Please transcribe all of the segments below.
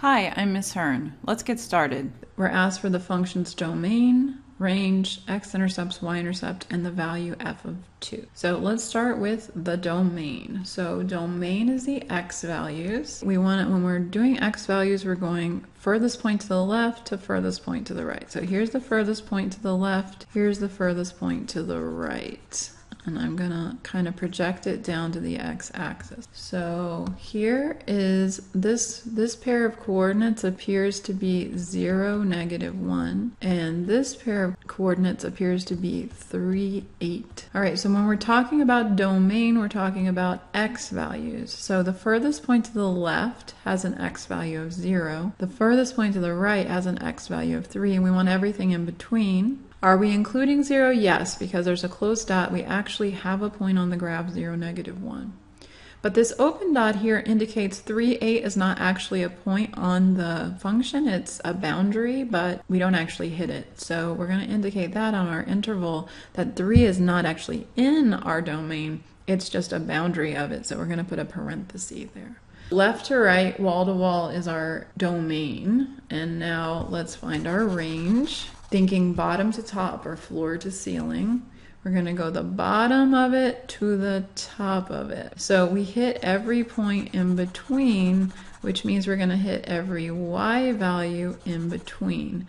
Hi, I'm Miss Hearn. Let's get started. We're asked for the function's domain, range, x-intercepts, y-intercept, and the value f of 2. So let's start with the domain. So domain is the x values. We want it when we're doing x values, we're going furthest point to the left to furthest point to the right. So here's the furthest point to the left, here's the furthest point to the right and I'm gonna kind of project it down to the x-axis. So here is this this pair of coordinates appears to be 0, negative 1, and this pair of coordinates appears to be 3, 8. All right, so when we're talking about domain, we're talking about x values. So the furthest point to the left has an x value of 0. The furthest point to the right has an x value of 3, and we want everything in between. Are we including 0? Yes, because there's a closed dot. We actually have a point on the graph 0, negative 1. But this open dot here indicates 3, 8 is not actually a point on the function. It's a boundary, but we don't actually hit it. So we're going to indicate that on our interval that 3 is not actually in our domain. It's just a boundary of it. So we're going to put a parenthesis there. Left to right, wall to wall is our domain. And now let's find our range thinking bottom to top or floor to ceiling. We're going to go the bottom of it to the top of it. So we hit every point in between, which means we're going to hit every y value in between.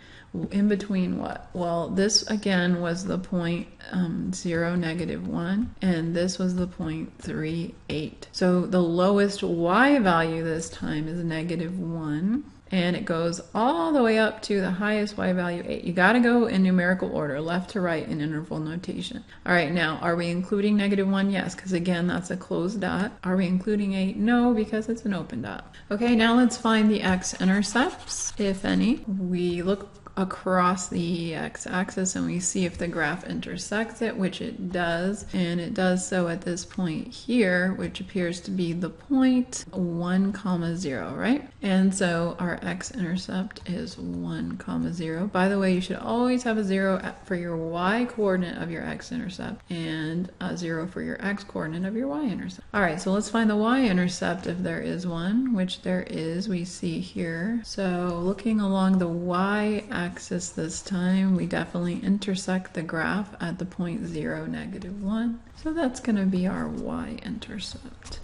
In between what? Well, this again was the point um, 0, negative 1, and this was the point 3, 8. So the lowest y value this time is negative 1 and it goes all the way up to the highest y value 8. You got to go in numerical order, left to right in interval notation. All right, now, are we including negative 1? Yes, because again, that's a closed dot. Are we including 8? No, because it's an open dot. Okay, now let's find the x-intercepts, if any. We look across the x-axis and we see if the graph intersects it, which it does, and it does so at this point here, which appears to be the point 1 comma 0, right? And so our x-intercept is 1 comma 0. By the way, you should always have a 0 for your y-coordinate of your x-intercept and a 0 for your x-coordinate of your y-intercept. All right, so let's find the y-intercept if there is one, which there is, we see here. So looking along the y-axis, axis this time, we definitely intersect the graph at the point 0, negative 1. So that's going to be our y-intercept.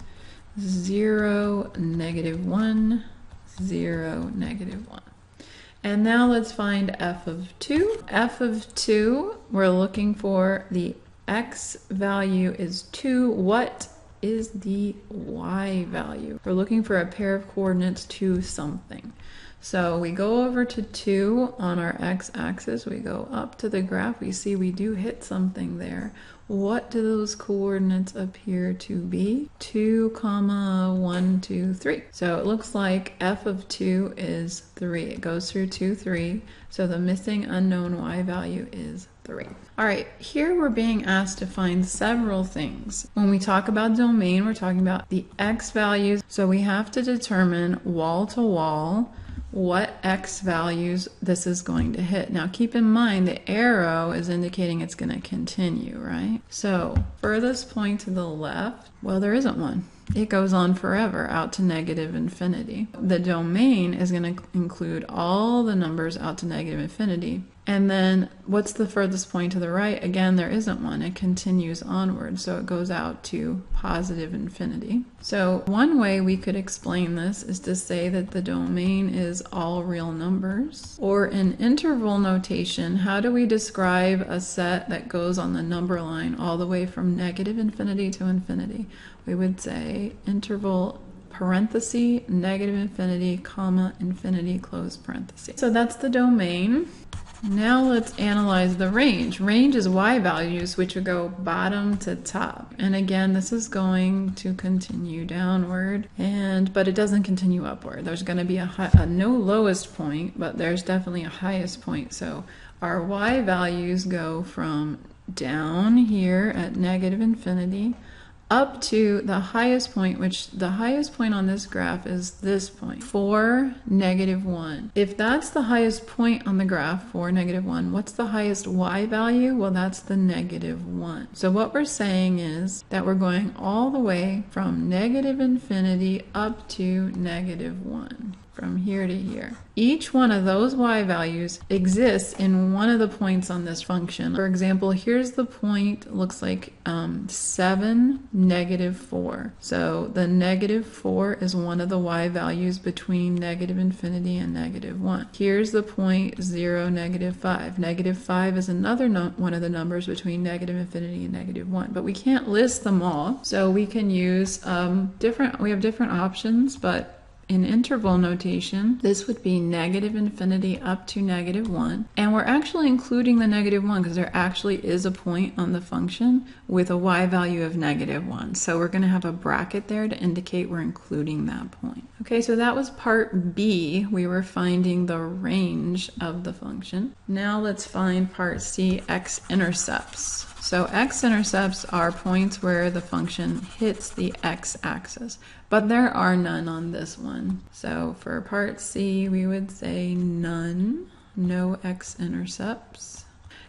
0, negative 1, 0, negative 1. And now let's find f of 2. f of 2, we're looking for the x value is 2. What is the y value? We're looking for a pair of coordinates to something. So we go over to 2 on our x-axis. We go up to the graph. We see we do hit something there. What do those coordinates appear to be? 2 comma 1, 2, 3. So it looks like f of 2 is 3. It goes through 2, 3. So the missing unknown y value is 3. All right, here we're being asked to find several things. When we talk about domain, we're talking about the x values. So we have to determine wall to wall what x values this is going to hit. Now keep in mind the arrow is indicating it's going to continue, right? So furthest point to the left, well there isn't one. It goes on forever out to negative infinity. The domain is going to include all the numbers out to negative infinity. And then what's the furthest point to the right? Again, there isn't one. It continues onward, so it goes out to positive infinity. So one way we could explain this is to say that the domain is all real numbers. Or in interval notation, how do we describe a set that goes on the number line all the way from negative infinity to infinity? We would say interval parenthesis, negative infinity, comma, infinity, close parenthesis. So that's the domain. Now let's analyze the range. Range is y values, which would go bottom to top. And again, this is going to continue downward, and but it doesn't continue upward. There's going to be a, high, a no lowest point, but there's definitely a highest point. So our y values go from down here at negative infinity up to the highest point, which the highest point on this graph is this point, 4, negative 1. If that's the highest point on the graph, 4, negative 1, what's the highest y value? Well, that's the negative 1. So what we're saying is that we're going all the way from negative infinity up to negative 1. From here to here. Each one of those y values exists in one of the points on this function. For example, here's the point, looks like um, 7, negative 4. So the negative 4 is one of the y values between negative infinity and negative 1. Here's the point 0, negative 5. Negative 5 is another no one of the numbers between negative infinity and negative 1. But we can't list them all, so we can use um, different, we have different options, but in interval notation, this would be negative infinity up to negative 1. And we're actually including the negative 1 because there actually is a point on the function with a y value of negative 1. So we're going to have a bracket there to indicate we're including that point. Okay, so that was part B. We were finding the range of the function. Now let's find part C, x-intercepts. So x-intercepts are points where the function hits the x-axis, but there are none on this one. So for part C, we would say none, no x-intercepts.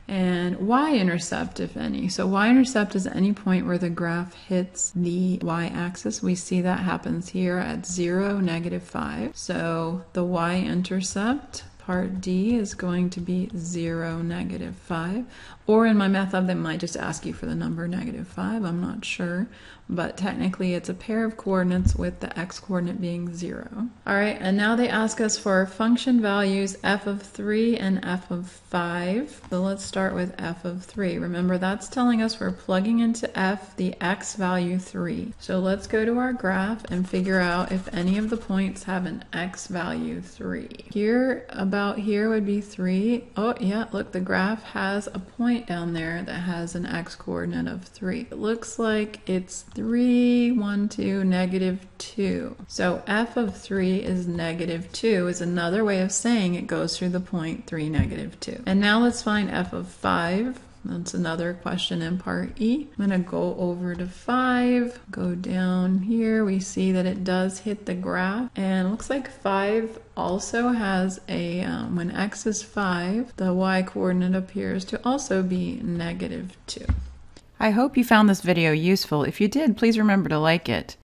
And y-intercept, if any. So y-intercept is any point where the graph hits the y-axis. We see that happens here at 0, negative 5. So the y-intercept part D is going to be 0, negative 5. Or in MyMathLab, they might just ask you for the number negative 5. I'm not sure. But technically, it's a pair of coordinates with the x coordinate being 0. All right, and now they ask us for function values f of 3 and f of 5. So let's start with f of 3. Remember, that's telling us we're plugging into f the x value 3. So let's go to our graph and figure out if any of the points have an x value 3. Here, about here would be 3. Oh, yeah, look, the graph has a point down there that has an x coordinate of 3. It looks like it's 3, 1, 2, negative 2. So f of 3 is negative 2 is another way of saying it goes through the point 3, negative 2. And now let's find f of 5. That's another question in part E. I'm going to go over to 5, go down here. We see that it does hit the graph and looks like 5 also has a, um, when x is 5, the y coordinate appears to also be negative 2. I hope you found this video useful. If you did, please remember to like it.